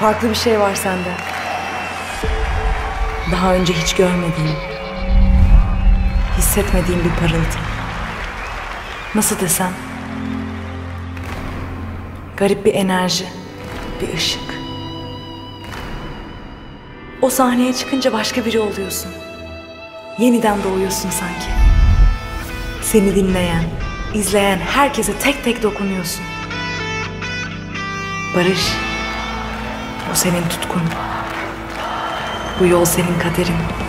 Farklı bir şey var sende. Daha önce hiç görmediğim, hissetmediğim bir parıltı. Nasıl desem? Garip bir enerji, bir ışık. O sahneye çıkınca başka biri oluyorsun. Yeniden doğuyorsun sanki. Seni dinleyen, izleyen herkese tek tek dokunuyorsun. Barış, bu senin tutkun. Bu yol senin kaderin.